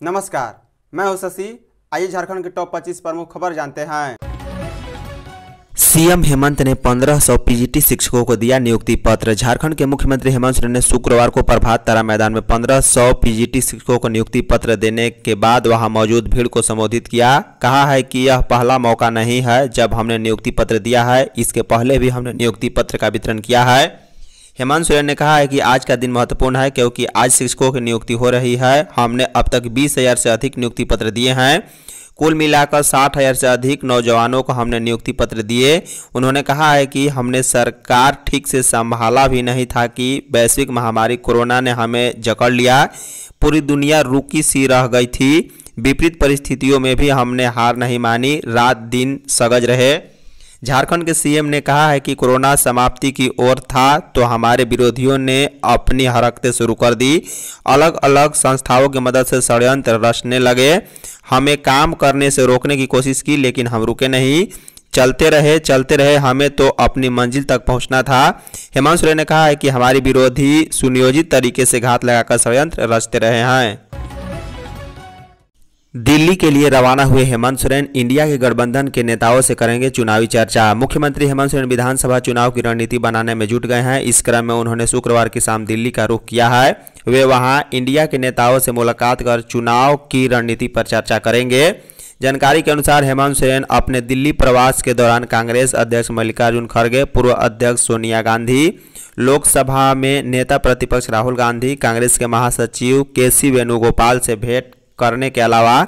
नमस्कार मैं हूँ शशि। आइए झारखंड के टॉप 25 प्रमुख खबर जानते हैं। सीएम हेमंत ने 1500 पीजीटी शिक्षकों को दिया नियुक्ति पत्र। झारखंड के मुख्यमंत्री हेमंत सोरेन ने शुक्रवार को प्रभात तारा मैदान में 1500 पीजीटी शिक्षकों को नियुक्ति पत्र देने के बाद वहाँ मौजूद भीड़ को संबोधित किया। कहा है कि यह पहला मौका नहीं है जब हमने नियुक्ति पत्र दिया है। इसके पहले भी हमने नियुक्ति पत्र का वितरण किया है। हेमंत सोरेन ने कहा है कि आज का दिन महत्वपूर्ण है क्योंकि आज शिक्षकों की नियुक्ति हो रही है। हमने अब तक बीस से अधिक नियुक्ति पत्र दिए हैं। कुल मिलाकर साठ हज़ार से अधिक नौजवानों को हमने नियुक्ति पत्र दिए। उन्होंने कहा है कि हमने सरकार ठीक से संभाला भी नहीं था कि वैश्विक महामारी कोरोना ने हमें जकड़ लिया। पूरी दुनिया रुकी सी रह गई थी। विपरीत परिस्थितियों में भी हमने हार नहीं मानी। रात दिन सगज रहे। झारखंड के सीएम ने कहा है कि कोरोना समाप्ति की ओर था तो हमारे विरोधियों ने अपनी हरकतें शुरू कर दी। अलग अलग संस्थाओं की मदद से षड्यंत्र रचने लगे। हमें काम करने से रोकने की कोशिश की, लेकिन हम रुके नहीं। चलते रहे चलते रहे, हमें तो अपनी मंजिल तक पहुँचना था। हेमंत सोरेन ने कहा है कि हमारे विरोधी सुनियोजित तरीके से घात लगाकर षड्यंत्र रचते रहे हैं। दिल्ली के लिए रवाना हुए हेमंत सोरेन इंडिया के गठबंधन के नेताओं से करेंगे चुनावी चर्चा। मुख्यमंत्री हेमंत सोरेन विधानसभा चुनाव की रणनीति बनाने में जुट गए हैं। इस क्रम में उन्होंने शुक्रवार की शाम दिल्ली का रुख किया है। वे वहाँ इंडिया के नेताओं से मुलाकात कर चुनाव की रणनीति पर चर्चा करेंगे। जानकारी के अनुसार हेमंत सोरेन अपने दिल्ली प्रवास के दौरान कांग्रेस अध्यक्ष मल्लिकार्जुन खड़गे, पूर्व अध्यक्ष सोनिया गांधी, लोकसभा में नेता प्रतिपक्ष राहुल गांधी, कांग्रेस के महासचिव के सी वेणुगोपाल से भेंट करने के अलावा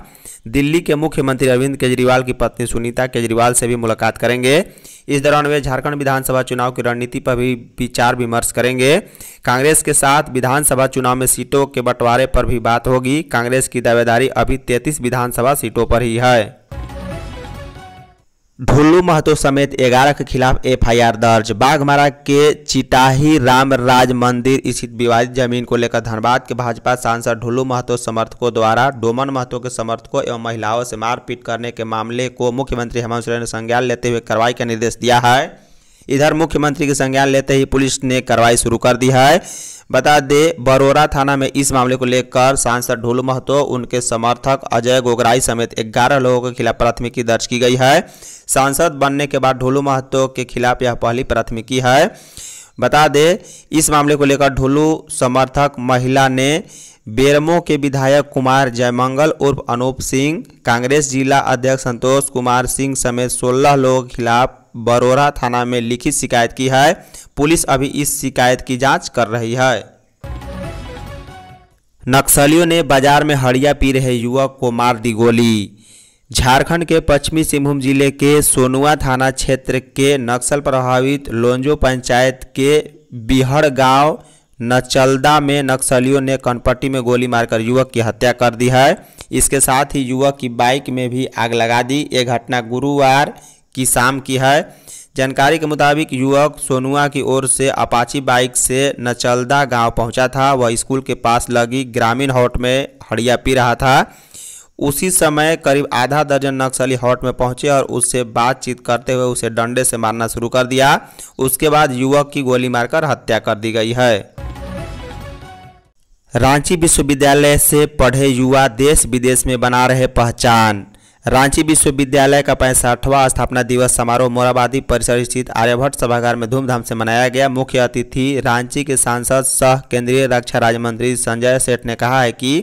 दिल्ली के मुख्यमंत्री अरविंद केजरीवाल की पत्नी सुनीता केजरीवाल से भी मुलाकात करेंगे। इस दौरान वे झारखंड विधानसभा चुनाव की रणनीति पर भी विचार विमर्श करेंगे। कांग्रेस के साथ विधानसभा चुनाव में सीटों के बंटवारे पर भी बात होगी। कांग्रेस की दावेदारी अभी 33 विधानसभा सीटों पर ही है। ढुल्लू महतो समेत 11 के खिलाफ एफआईआर दर्ज। बाघमारा के चिटाही राम राज मंदिर स्थित विवादित ज़मीन को लेकर धनबाद के भाजपा सांसद ढुल्लू महतो समर्थकों द्वारा, डोमन महतो के समर्थकों एवं महिलाओं से मारपीट करने के मामले को मुख्यमंत्री हेमंत सोरेन ने संज्ञान लेते हुए कार्रवाई का निर्देश दिया है। इधर मुख्यमंत्री के संज्ञान लेते ही पुलिस ने कार्रवाई शुरू कर दी है। बता दे, बरोरा थाना में इस मामले को लेकर सांसद ढोलू महतो, उनके समर्थक अजय गोगराई समेत 11 लोगों के खिलाफ प्राथमिकी दर्ज की गई है। सांसद बनने के बाद ढोलू महतो के खिलाफ यह पहली प्राथमिकी है। बता दे, इस मामले को लेकर ढोलू समर्थक महिला ने बेरमो के विधायक कुमार जयमंगल उर्फ़ अनूप सिंह, कांग्रेस जिला अध्यक्ष संतोष कुमार सिंह समेत 16 लोगों के खिलाफ बरोरा थाना में लिखित शिकायत की है। पुलिस अभी इस शिकायत की जाँच कर रही है। नक्सलियों ने बाज़ार में हड़िया पी रहे युवक को मार दी गोली। झारखंड के पश्चिमी सिंहभूम ज़िले के सोनुआ थाना क्षेत्र के नक्सल प्रभावित लोंजो पंचायत के बिहड़ गाँव नचलदा में नक्सलियों ने कनपट्टी में गोली मारकर युवक की हत्या कर दी है। इसके साथ ही युवक की बाइक में भी आग लगा दी। ये घटना गुरुवार की शाम की है। जानकारी के मुताबिक युवक सोनुआ की ओर से अपाची बाइक से नचलदा गाँव पहुँचा था। वह स्कूल के पास लगी ग्रामीण हॉट में हड़िया पी रहा था। उसी समय करीब आधा दर्जन नक्सली हॉट में पहुँचे और उससे बातचीत करते हुए उसे डंडे से मारना शुरू कर दिया। उसके बाद युवक की गोली मारकर हत्या कर दी गई है। रांची विश्वविद्यालय से पढ़े युवा देश विदेश में बना रहे पहचान। रांची विश्वविद्यालय का पैंसठवां स्थापना दिवस समारोह मोराबादी परिसर स्थित आर्यभट्ट सभागार में धूमधाम से मनाया गया। मुख्य अतिथि रांची के सांसद सह केंद्रीय रक्षा राज्य मंत्री संजय सेठ ने कहा है कि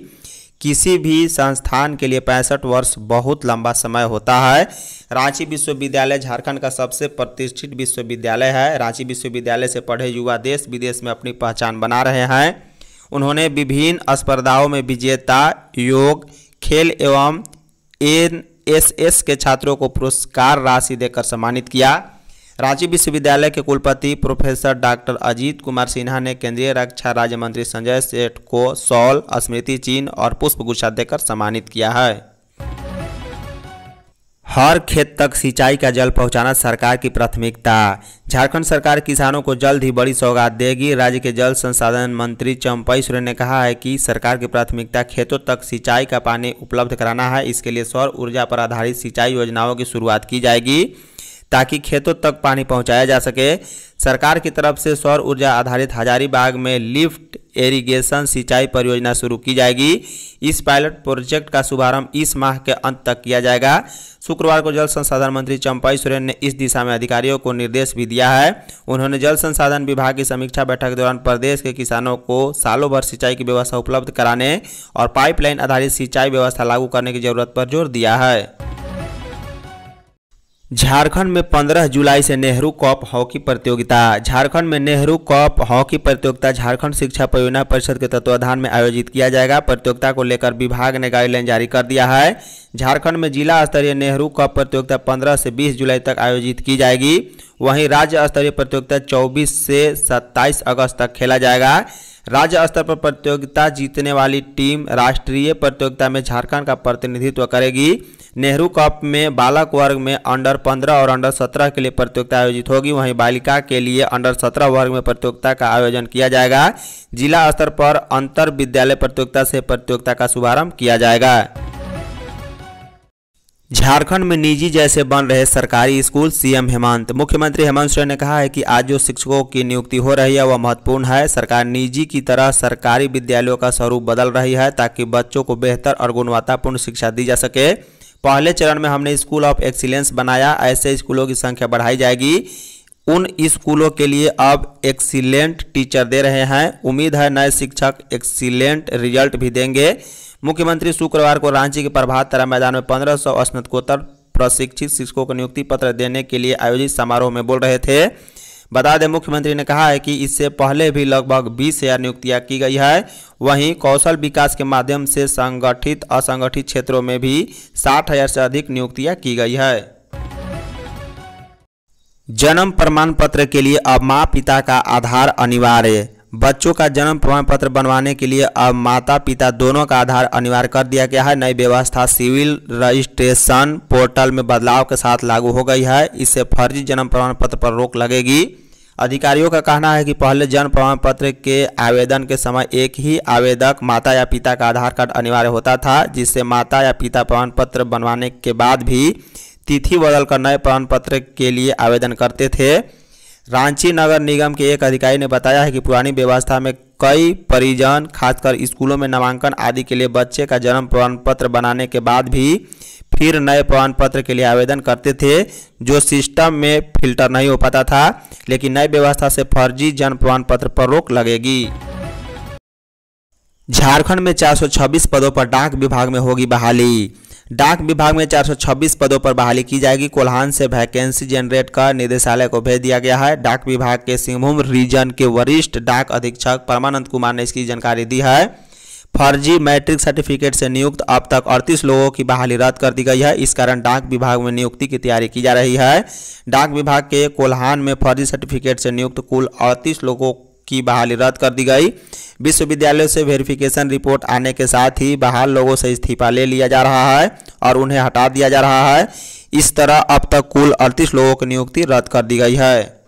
किसी भी संस्थान के लिए पैंसठ वर्ष बहुत लंबा समय होता है। रांची विश्वविद्यालय झारखंड का सबसे प्रतिष्ठित विश्वविद्यालय है। रांची विश्वविद्यालय से पढ़े युवा देश विदेश में अपनी पहचान बना रहे हैं। उन्होंने विभिन्न स्पर्धाओं में विजेता, योग, खेल एवं एन एस के छात्रों को पुरस्कार राशि देकर सम्मानित किया। रांची विश्वविद्यालय के कुलपति प्रोफेसर डॉक्टर अजीत कुमार सिन्हा ने केंद्रीय रक्षा राज्य मंत्री संजय सेठ को सॉल स्मृति चिन्ह और पुष्पगुच्छा देकर सम्मानित किया है। हर खेत तक सिंचाई का जल पहुंचाना सरकार की प्राथमिकता। झारखंड सरकार किसानों को जल्द ही बड़ी सौगात देगी। राज्य के जल संसाधन मंत्री चंपई सोरेन ने कहा है कि सरकार की प्राथमिकता खेतों तक सिंचाई का पानी उपलब्ध कराना है। इसके लिए सौर ऊर्जा पर आधारित सिंचाई योजनाओं की शुरुआत की जाएगी। ताकि खेतों तक पानी पहुँचाया जा सके। सरकार की तरफ़ से सौर ऊर्जा आधारित हजारीबाग में लिफ्ट एरीगेशन सिंचाई परियोजना शुरू की जाएगी। इस पायलट प्रोजेक्ट का शुभारंभ इस माह के अंत तक किया जाएगा। शुक्रवार को जल संसाधन मंत्री चंपाई सोरेन ने इस दिशा में अधिकारियों को निर्देश भी दिया है। उन्होंने जल संसाधन विभाग की समीक्षा बैठक के दौरान प्रदेश के किसानों को सालों भर सिंचाई की व्यवस्था उपलब्ध कराने और पाइपलाइन आधारित सिंचाई व्यवस्था लागू करने की ज़रूरत पर ज़ोर दिया है। झारखंड में 15 जुलाई से नेहरू कप हॉकी प्रतियोगिता। झारखंड में नेहरू कप हॉकी प्रतियोगिता झारखंड शिक्षा परियोजना परिषद के तत्वाधान में आयोजित किया जाएगा। प्रतियोगिता को लेकर विभाग ने गाइडलाइन जारी कर दिया है। झारखंड में जिला स्तरीय नेहरू कप प्रतियोगिता 15 से 20 जुलाई तक आयोजित की जाएगी। वहीं राज्य स्तरीय प्रतियोगिता 24 से 27 अगस्त तक खेला जाएगा। राज्य स्तर पर प्रतियोगिता जीतने वाली टीम राष्ट्रीय प्रतियोगिता में झारखंड का प्रतिनिधित्व करेगी। नेहरू कप में, बालक वर्ग में अंडर 15 और अंडर 17 के लिए प्रतियोगिता आयोजित होगी। वहीं बालिका के लिए अंडर 17 वर्ग में प्रतियोगिता का आयोजन किया जाएगा। जिला स्तर पर अंतर विद्यालय प्रतियोगिता से प्रतियोगिता का शुभारंभ किया जाएगा। झारखंड में निजी जैसे बन रहे सरकारी स्कूल, सीएम हेमंत। मुख्यमंत्री हेमंत सोरेन ने कहा है कि आज जो शिक्षकों की नियुक्ति हो रही है, वह महत्वपूर्ण है। सरकार निजी की तरह सरकारी विद्यालयों का स्वरूप बदल रही है, ताकि बच्चों को बेहतर और गुणवत्तापूर्ण शिक्षा दी जा सके। पहले चरण में हमने स्कूल ऑफ़ एक्सीलेंस बनाया, ऐसे स्कूलों की संख्या बढ़ाई जाएगी। उन स्कूलों के लिए अब एक्सीलेंट टीचर दे रहे हैं। उम्मीद है नए शिक्षक एक्सीलेंट रिज़ल्ट भी देंगे। मुख्यमंत्री शुक्रवार को रांची के प्रभात तारा मैदान में 1500 सौ स्नातकोत्तर प्रशिक्षित शिक्षकों को नियुक्ति पत्र देने के लिए आयोजित समारोह में बोल रहे थे। बता दें, मुख्यमंत्री ने कहा है कि इससे पहले भी लगभग बीस हज़ार नियुक्तियाँ की गई है। वहीं कौशल विकास के माध्यम से संगठित, असंगठित क्षेत्रों में भी साठ हज़ार से अधिक नियुक्तियाँ की गई है। जन्म प्रमाण पत्र के लिए अब माँ पिता का आधार अनिवार्य। बच्चों का जन्म प्रमाण पत्र बनवाने के लिए अब माता पिता दोनों का आधार अनिवार्य कर दिया गया है। नई व्यवस्था सिविल रजिस्ट्रेशन पोर्टल में बदलाव के साथ लागू हो गई है। इससे फर्जी जन्म प्रमाण पत्र पर रोक लगेगी। अधिकारियों का कहना है कि पहले जन्म प्रमाण पत्र के आवेदन के समय एक ही आवेदक माता या पिता का आधार कार्ड अनिवार्य होता था, जिससे माता या पिता प्रमाण पत्र बनवाने के बाद भी तिथि बदलकर नए प्रमाण पत्र के लिए आवेदन करते थे। रांची नगर निगम के एक अधिकारी ने बताया है कि पुरानी व्यवस्था में कई परिजन, खासकर स्कूलों में नामांकन आदि के लिए बच्चे का जन्म प्रमाण पत्र बनाने के बाद भी फिर नए प्रमाण पत्र के लिए आवेदन करते थे, जो सिस्टम में फ़िल्टर नहीं हो पाता था, लेकिन नई व्यवस्था से फर्जी जन्म प्रमाण पत्र पर रोक लगेगी। झारखंड में 426 पदों पर डाक विभाग में होगी बहाली। डाक विभाग में 426 पदों पर बहाली की जाएगी। कोल्हान से वैकेंसी जनरेट कर निदेशालय को भेज दिया गया है। डाक विभाग के सिंहभूम रीजन के वरिष्ठ डाक अधीक्षक परमानंद कुमार ने इसकी जानकारी दी है। फर्जी मैट्रिक सर्टिफिकेट से नियुक्त। अब तक 38 लोगों की बहाली रद्द कर दी गई है। इस कारण डाक विभाग में नियुक्ति की तैयारी की जा रही है। डाक विभाग के कोल्हान में फर्जी सर्टिफिकेट से नियुक्त कुल अड़तीस लोगों की बहाली रद्द कर दी गई। विश्वविद्यालय से वेरिफिकेशन रिपोर्ट आने के साथ ही बहाल लोगों से इस्तीफा ले लिया जा रहा है और उन्हें हटा दिया जा रहा है। इस तरह अब तक कुल अड़तीस लोगों की नियुक्ति रद्द कर दी गई है।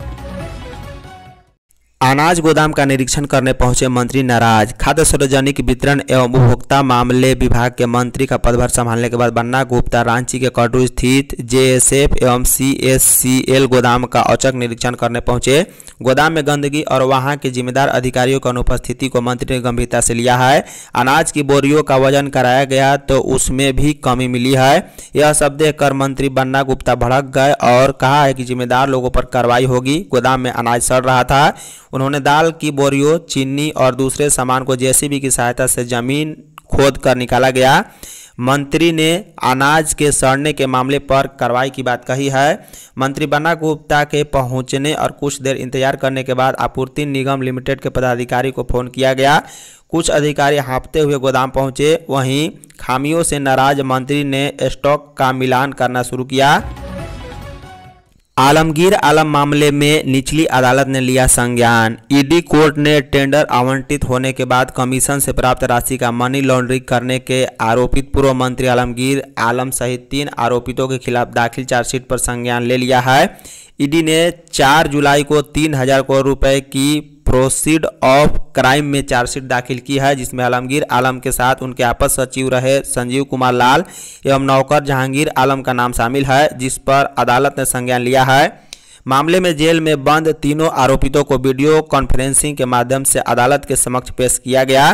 अनाज गोदाम का निरीक्षण करने पहुँचे मंत्री नाराज़। खाद्य सार्वजनिक वितरण एवं उपभोक्ता मामले विभाग के मंत्री का पदभार संभालने के बाद बन्ना गुप्ता रांची के कटरू स्थित जेएसएफ एवं सीएससीएल गोदाम का औचक निरीक्षण करने पहुँचे। गोदाम में गंदगी और वहाँ के जिम्मेदार अधिकारियों की अनुपस्थिति को मंत्री ने गंभीरता से लिया है। अनाज की बोरियों का वज़न कराया गया तो उसमें भी कमी मिली है। यह सब देखकर मंत्री बन्ना गुप्ता भड़क गए और कहा है कि जिम्मेदार लोगों पर कार्रवाई होगी। गोदाम में अनाज सड़ रहा था। उन्होंने दाल की बोरियों, चीनी और दूसरे सामान को जेसीबी की सहायता से ज़मीन खोद कर निकाला गया। मंत्री ने अनाज के सड़ने के मामले पर कार्रवाई की बात कही है। मंत्री बन्ना गुप्ता के पहुँचने और कुछ देर इंतज़ार करने के बाद आपूर्ति निगम लिमिटेड के पदाधिकारी को फ़ोन किया गया। कुछ अधिकारी हाँपते हुए गोदाम पहुँचे। वहीं खामियों से नाराज़ मंत्री ने स्टॉक का मिलान करना शुरू किया। आलमगीर आलम मामले में निचली अदालत ने लिया संज्ञान। ईडी कोर्ट ने टेंडर आवंटित होने के बाद कमीशन से प्राप्त राशि का मनी लॉन्ड्रिंग करने के आरोपित पूर्व मंत्री आलमगीर आलम सहित तीन आरोपितों के खिलाफ दाखिल चार्जशीट पर संज्ञान ले लिया है। ईडी ने 4 जुलाई को तीन हज़ार करोड़ रुपए की प्रोसीड ऑफ़ क्राइम में चार्जशीट दाखिल की है, जिसमें आलमगीर आलम के साथ उनके आपस सचिव रहे संजीव कुमार लाल एवं नौकर जहांगीर आलम का नाम शामिल है, जिस पर अदालत ने संज्ञान लिया है। मामले में जेल में बंद तीनों आरोपितों को वीडियो कॉन्फ्रेंसिंग के माध्यम से अदालत के समक्ष पेश किया गया।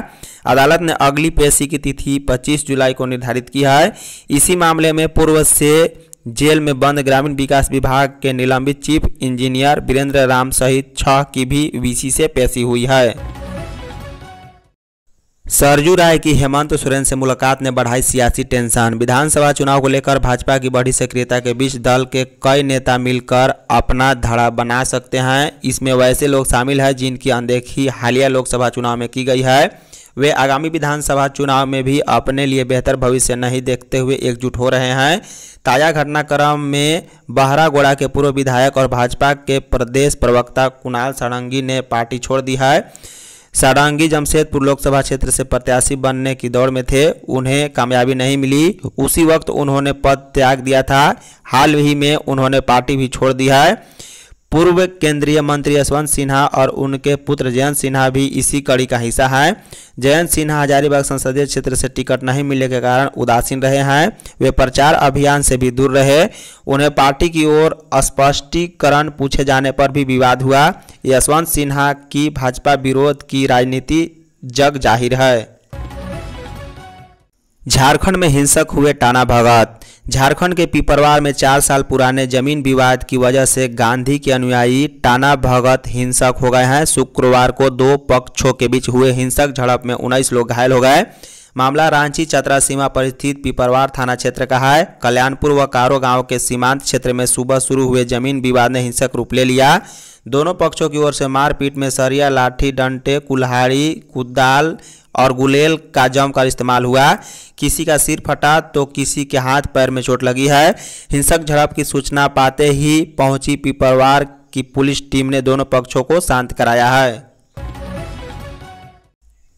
अदालत ने अगली पेशी की तिथि 25 जुलाई को निर्धारित की है। इसी मामले में पूर्व से जेल में बंद ग्रामीण विकास विभाग के निलंबित चीफ इंजीनियर वीरेंद्र राम सहित छह की भी वीसी से पेशी हुई है। सरजू राय की हेमंत सोरेन से मुलाकात ने बढ़ाई सियासी टेंशन। विधानसभा चुनाव को लेकर भाजपा की बढ़ी सक्रियता के बीच दल के कई नेता मिलकर अपना धड़ा बना सकते हैं। इसमें वैसे लोग शामिल हैं जिनकी अनदेखी हालिया लोकसभा चुनाव में की गई है। वे आगामी विधानसभा चुनाव में भी अपने लिए बेहतर भविष्य नहीं देखते हुए एकजुट हो रहे हैं। ताज़ा घटनाक्रम में बहरागोड़ा के पूर्व विधायक और भाजपा के प्रदेश प्रवक्ता कुणाल सारंगी ने पार्टी छोड़ दी है। सारंगी जमशेदपुर लोकसभा क्षेत्र से प्रत्याशी बनने की दौड़ में थे। उन्हें कामयाबी नहीं मिली। उसी वक्त उन्होंने पद त्याग दिया था। हाल ही में उन्होंने पार्टी भी छोड़ दी है। पूर्व केंद्रीय मंत्री यशवंत सिन्हा और उनके पुत्र जयंत सिन्हा भी इसी कड़ी का हिस्सा है। जयंत सिन्हा हजारीबाग संसदीय क्षेत्र से टिकट नहीं मिलने के कारण उदासीन रहे हैं। वे प्रचार अभियान से भी दूर रहे। उन्हें पार्टी की ओर स्पष्टीकरण पूछे जाने पर भी विवाद हुआ। यशवंत सिन्हा की भाजपा विरोध की राजनीति जग ज़ाहिर है। झारखंड में हिंसक हुए टाना भगत। झारखंड के पिपरवार में चार साल पुराने ज़मीन विवाद की वजह से गांधी के अनुयायी टाना भगत हिंसक हो गए हैं। शुक्रवार को दो पक्षों के बीच हुए हिंसक झड़प में उन्नीस लोग घायल हो गए। मामला रांची चतरा सीमा पर स्थित पिपरवार थाना क्षेत्र का है। कल्याणपुर व कारो गाँव के सीमांत क्षेत्र में सुबह शुरू हुए ज़मीन विवाद ने हिंसक रूप ले लिया। दोनों पक्षों की ओर से मारपीट में सरिया, लाठी, डंटे, कुल्हाड़ी, कुदाल और गुलेल का जमकर इस्तेमाल हुआ। किसी का सिर फटा तो किसी के हाथ पैर में चोट लगी है। हिंसक झड़प की सूचना पाते ही पहुँची पिपरवार की पुलिस टीम ने दोनों पक्षों को शांत कराया है।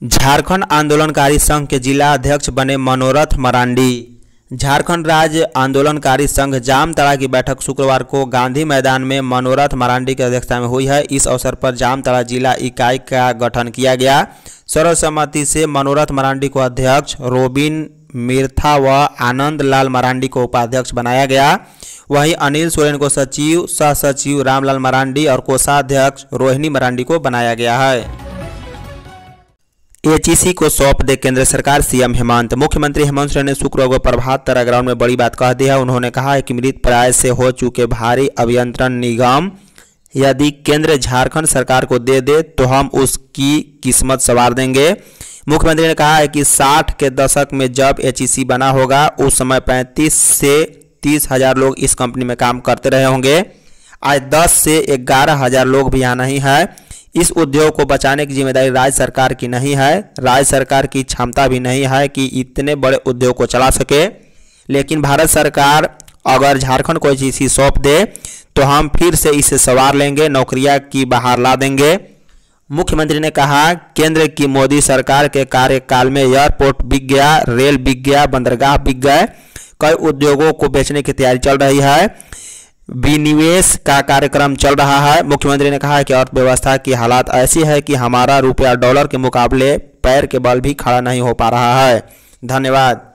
झारखंड आंदोलनकारी संघ के जिला अध्यक्ष बने मनोरथ मरांडी। झारखंड राज्य आंदोलनकारी संघ जामतड़ा की बैठक शुक्रवार को गांधी मैदान में मनोरथ मरांडी की अध्यक्षता में हुई है। इस अवसर पर जामतड़ा जिला इकाई का गठन किया गया। सर्वसम्मति से मनोरथ मरांडी को अध्यक्ष, रोबिन मिर्था व आनंद लाल मरांडी को उपाध्यक्ष बनाया गया। वहीं अनिल सोरेन को सचिव सह सचिव रामलाल मरांडी और कोषाध्यक्ष रोहिणी मरांडी को बनाया गया है। एचईसी को सौंप दे केंद्र सरकार, सीएम हेमंत। मुख्यमंत्री हेमंत सोरेन ने शुक्रवार को प्रभात तारा ग्राउंड में बड़ी बात कह दी है। उन्होंने कहा है कि मृत प्राय से हो चुके भारी अभियंत्रण निगम यदि केंद्र झारखंड सरकार को दे दे तो हम उसकी किस्मत संवार देंगे। मुख्यमंत्री ने कहा है कि 60 के दशक में जब एचईसी बना होगा, उस समय 35 से तीस हज़ार लोग इस कंपनी में काम करते रहे होंगे। आज 10 से ग्यारह हज़ार लोग भी यहाँ नहीं है। इस उद्योग को बचाने की ज़िम्मेदारी राज्य सरकार की नहीं है। राज्य सरकार की क्षमता भी नहीं है कि इतने बड़े उद्योग को चला सके। लेकिन भारत सरकार अगर झारखंड को एचईसी सौंप दे तो हम फिर से इसे सवार लेंगे, नौकरियाँ की बाहर ला देंगे। मुख्यमंत्री ने कहा, केंद्र की मोदी सरकार के कार्यकाल में एयरपोर्ट बिक गया, रेल बिक गया, बंदरगाह बिक गए, कई उद्योगों को बेचने की तैयारी चल रही है। विनिवेश का कार्यक्रम चल रहा है। मुख्यमंत्री ने कहा कि अर्थव्यवस्था की हालात ऐसी है कि हमारा रुपया डॉलर के मुकाबले पैर के बल भी खड़ा नहीं हो पा रहा है। धन्यवाद।